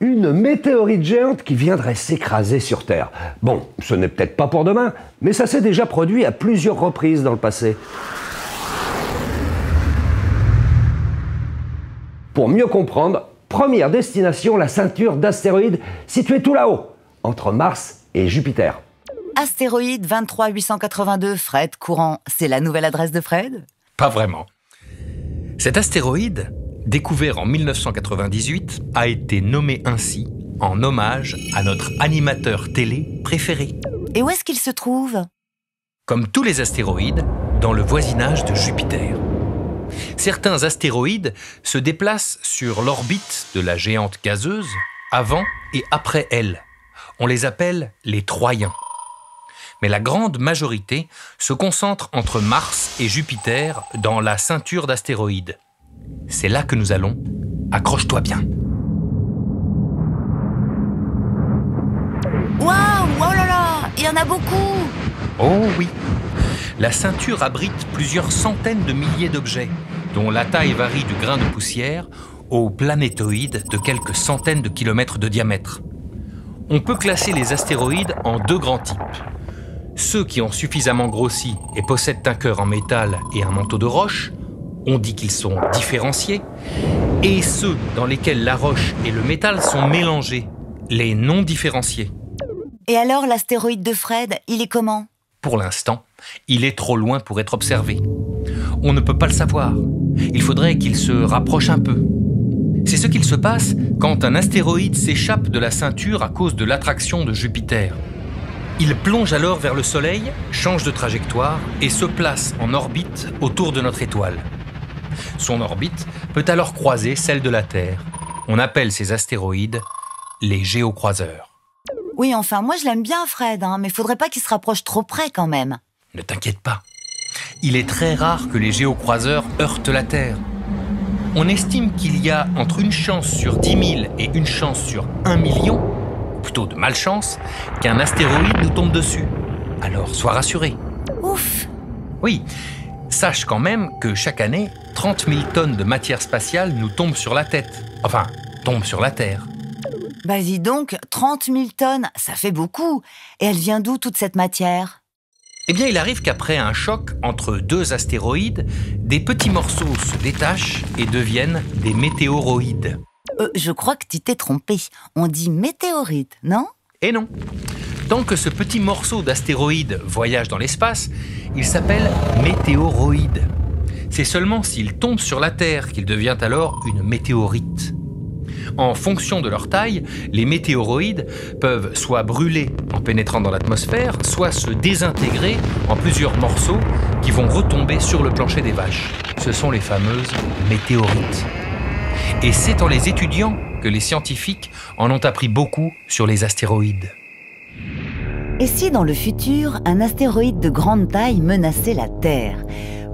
Une météorite géante qui viendrait s'écraser sur Terre. Bon, ce n'est peut-être pas pour demain, mais ça s'est déjà produit à plusieurs reprises dans le passé. Pour mieux comprendre, première destination, la ceinture d'astéroïdes située tout là-haut, entre Mars et Jupiter. Astéroïde 23882 Fred Courant, c'est la nouvelle adresse de Fred? Pas vraiment. Cet astéroïde, découvert en 1998, a été nommé ainsi en hommage à notre animateur télé préféré. Et où est-ce qu'il se trouve? Comme tous les astéroïdes, dans le voisinage de Jupiter. Certains astéroïdes se déplacent sur l'orbite de la géante gazeuse avant et après elle. On les appelle les Troyens. Mais la grande majorité se concentre entre Mars et Jupiter dans la ceinture d'astéroïdes. C'est là que nous allons. Accroche-toi bien. Waouh Oh là là Il y en a beaucoup Oh oui La ceinture abrite plusieurs centaines de milliers d'objets, dont la taille varie du grain de poussière aux planétoïdes de quelques centaines de kilomètres de diamètre. On peut classer les astéroïdes en deux grands types. Ceux qui ont suffisamment grossi et possèdent un cœur en métal et un manteau de roche, on dit qu'ils sont différenciés, et ceux dans lesquels la roche et le métal sont mélangés, les non différenciés. Et alors l'astéroïde de Fred, il est comment? Pour l'instant, il est trop loin pour être observé. On ne peut pas le savoir. Il faudrait qu'il se rapproche un peu. C'est ce qu'il se passe quand un astéroïde s'échappe de la ceinture à cause de l'attraction de Jupiter. Il plonge alors vers le Soleil, change de trajectoire et se place en orbite autour de notre étoile. Son orbite peut alors croiser celle de la Terre. On appelle ces astéroïdes les géocroiseurs. Oui, enfin, moi je l'aime bien Fred, hein, mais faudrait pas qu'il se rapproche trop près quand même. Ne t'inquiète pas. Il est très rare que les géocroiseurs heurtent la Terre. On estime qu'il y a entre une chance sur 10 000 et une chance sur 1 million, ou plutôt de malchance, qu'un astéroïde nous tombe dessus. Alors sois rassuré. Ouf Oui, sache quand même que chaque année, 30 000 tonnes de matière spatiale nous tombent sur la tête. Enfin, tombent sur la Terre. Bah dis donc, 30 000 tonnes, ça fait beaucoup. Et elle vient d'où toute cette matière? Eh bien, il arrive qu'après un choc entre deux astéroïdes, des petits morceaux se détachent et deviennent des météoroïdes. Euh, Je crois que tu t'es trompé. On dit météorite, non? Et non. Tant que ce petit morceau d'astéroïde voyage dans l'espace, il s'appelle météoroïde. C'est seulement s'il tombe sur la Terre qu'il devient alors une météorite. En fonction de leur taille, les météoroïdes peuvent soit brûler en pénétrant dans l'atmosphère, soit se désintégrer en plusieurs morceaux qui vont retomber sur le plancher des vaches. Ce sont les fameuses météorites. Et c'est en les étudiant que les scientifiques en ont appris beaucoup sur les astéroïdes. Et si dans le futur, un astéroïde de grande taille menaçait la Terre?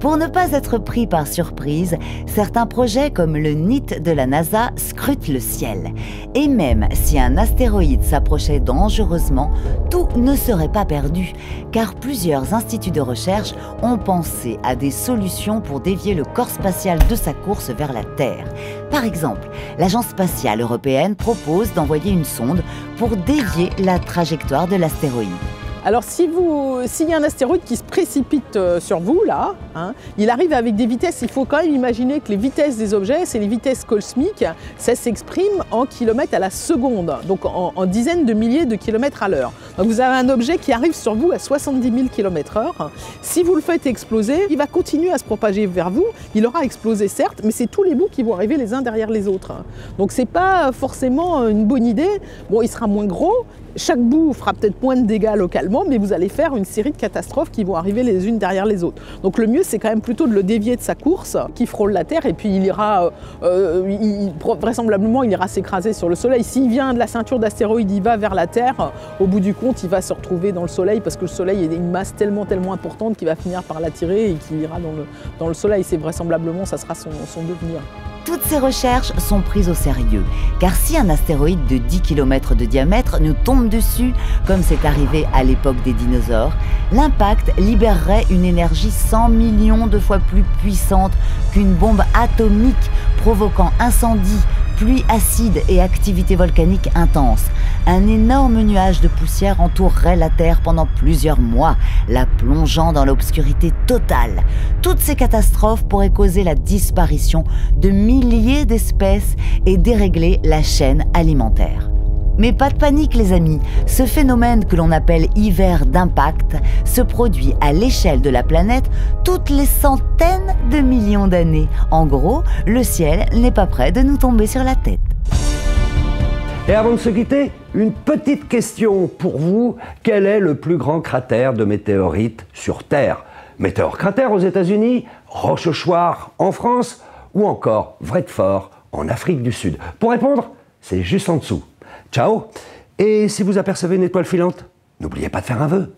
Pour ne pas être pris par surprise, certains projets comme le NIT de la NASA scrutent le ciel. Et même si un astéroïde s'approchait dangereusement, tout ne serait pas perdu, car plusieurs instituts de recherche ont pensé à des solutions pour dévier le corps spatial de sa course vers la Terre. Par exemple, l'Agence spatiale européenne propose d'envoyer une sonde pour dévier la trajectoire de l'astéroïde. Alors si vous, s'il y a un astéroïde qui se précipite euh, sur vous là, hein, il arrive avec des vitesses. Il faut quand même imaginer que les vitesses des objets, c'est les vitesses cosmiques. Ça s'exprime en kilomètres à la seconde, donc en, dizaines de milliers de kilomètres à l'heure. Vous avez un objet qui arrive sur vous à 70 000 km/h. Si vous le faites exploser, il va continuer à se propager vers vous. Il aura explosé certes, mais c'est tous les bouts qui vont arriver les uns derrière les autres. Donc c'est pas forcément une bonne idée. Bon, il sera moins gros. Chaque bout fera peut-être moins de dégâts localement, mais vous allez faire une série de catastrophes qui vont arriver les unes derrière les autres. Donc le mieux, c'est quand même plutôt de le dévier de sa course, qui frôle la Terre, et puis il ira, euh, il- vraisemblablement, il ira s'écraser sur le Soleil. S'il vient de la ceinture d'astéroïdes, il va vers la Terre. Au bout du compte, il va se retrouver dans le Soleil parce que le Soleil est une masse tellement, tellement importante qu'il va finir par l'attirer et qu'il ira dans le, dans le Soleil. C'est vraisemblablement, ça sera son devenir. Toutes ces recherches sont prises au sérieux, car si un astéroïde de 10 km de diamètre nous tombe dessus, comme c'est arrivé à l'époque des dinosaures, l'impact libérerait une énergie 100 millions de fois plus puissante qu'une bombe atomique, provoquant incendie, Pluie acide et activité volcanique intense. Un énorme nuage de poussière entourerait la Terre pendant plusieurs mois, la plongeant dans l'obscurité totale. Toutes ces catastrophes pourraient causer la disparition de milliers d'espèces et dérégler la chaîne alimentaire. Mais pas de panique les amis, ce phénomène que l'on appelle hiver d'impact se produit à l'échelle de la planète toutes les centaines de millions d'années. En gros, le ciel n'est pas prêt de nous tomber sur la tête. Et avant de se quitter, une petite question pour vous. Quel est le plus grand cratère de météorites sur Terre? Météor cratère aux États-Unis, Rochechouart en France ou encore Vredefort en Afrique du Sud? Pour répondre, c'est juste en dessous. Ciao Et si vous apercevez une étoile filante, n'oubliez pas de faire un vœu.